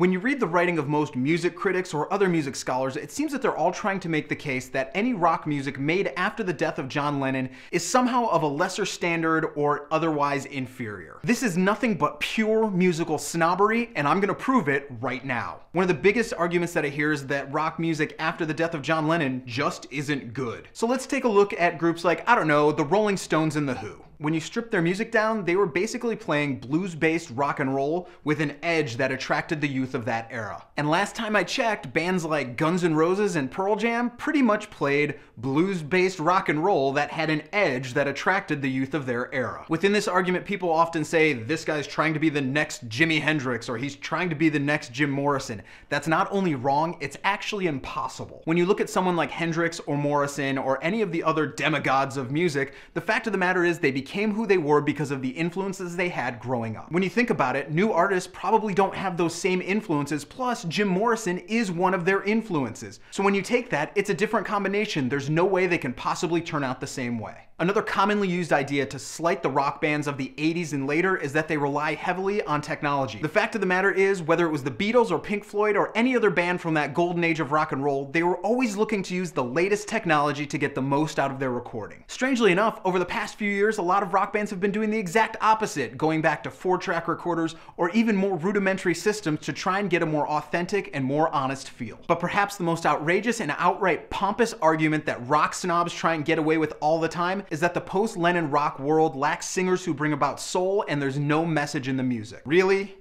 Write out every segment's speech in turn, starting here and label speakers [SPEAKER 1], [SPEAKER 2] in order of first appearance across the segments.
[SPEAKER 1] When you read the writing of most music critics or other music scholars, it seems that they're all trying to make the case that any rock music made after the death of John Lennon is somehow of a lesser standard or otherwise inferior. This is nothing but pure musical snobbery, and I'm gonna prove it right now. One of the biggest arguments that I hear is that rock music after the death of John Lennon just isn't good. So let's take a look at groups like, I don't know, the Rolling Stones and The Who. When you strip their music down, they were basically playing blues-based rock and roll with an edge that attracted the youth of that era. And last time I checked, bands like Guns N' Roses and Pearl Jam pretty much played blues-based rock and roll that had an edge that attracted the youth of their era. Within this argument, people often say this guy's trying to be the next Jimi Hendrix or he's trying to be the next Jim Morrison. That's not only wrong, it's actually impossible. When you look at someone like Hendrix or Morrison or any of the other demigods of music, the fact of the matter is they became became who they were because of the influences they had growing up. When you think about it, new artists probably don't have those same influences, plus Jim Morrison is one of their influences. So when you take that, it's a different combination. There's no way they can possibly turn out the same way. Another commonly used idea to slight the rock bands of the 80s and later is that they rely heavily on technology. The fact of the matter is, whether it was the Beatles or Pink Floyd or any other band from that golden age of rock and roll, they were always looking to use the latest technology to get the most out of their recording. Strangely enough, over the past few years, a lot of rock bands have been doing the exact opposite, going back to four-track recorders or even more rudimentary systems to try and get a more authentic and more honest feel. But perhaps the most outrageous and outright pompous argument that rock snobs try and get away with all the time is that the post-Lennon rock world lacks singers who bring about soul and there's no message in the music. Really?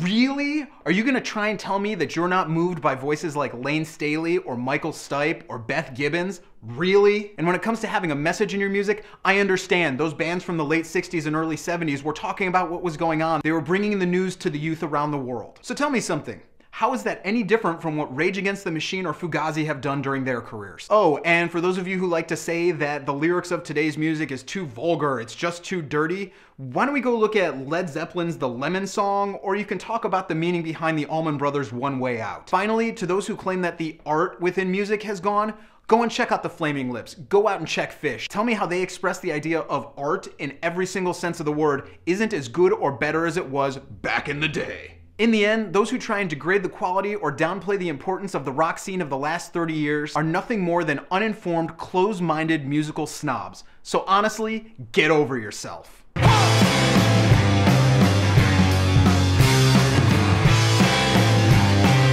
[SPEAKER 1] Really? Are you gonna try and tell me that you're not moved by voices like Layne Staley or Michael Stipe or Beth Gibbons? Really? And when it comes to having a message in your music, I understand. Those bands from the late 60s and early 70s were talking about what was going on. They were bringing the news to the youth around the world. So tell me something. How is that any different from what Rage Against the Machine or Fugazi have done during their careers? Oh, and for those of you who like to say that the lyrics of today's music is too vulgar, it's just too dirty, why don't we go look at Led Zeppelin's The Lemon Song, or you can talk about the meaning behind the Allman Brothers' One Way Out. Finally, to those who claim that the art within music has gone, Go and check out the Flaming Lips. Go out and check Phish. Tell me how they express the idea of art in every single sense of the word isn't as good or better as it was back in the day. In the end, those who try and degrade the quality or downplay the importance of the rock scene of the last 30 years are nothing more than uninformed, close-minded musical snobs. So honestly, get over yourself.